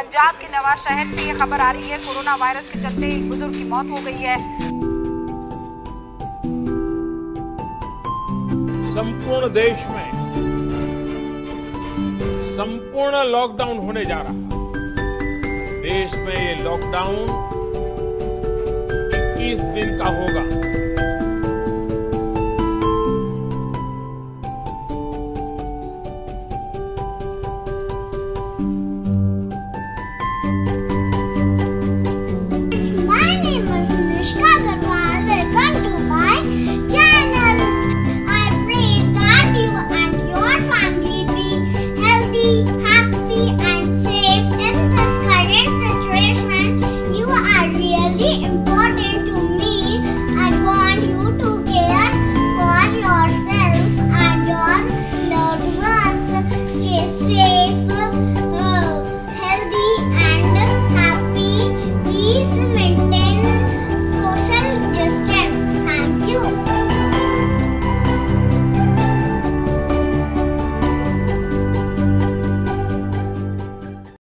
पंजाब के नवाज़ शहर से ये खबर आ रही है, कोरोना वायरस के चलते एक बुज़ुर्ग की मौत हो गई है। संपूर्ण देश में संपूर्ण लॉकडाउन होने जा रहा है। देश में ये लॉकडाउन 21 दिन का होगा। not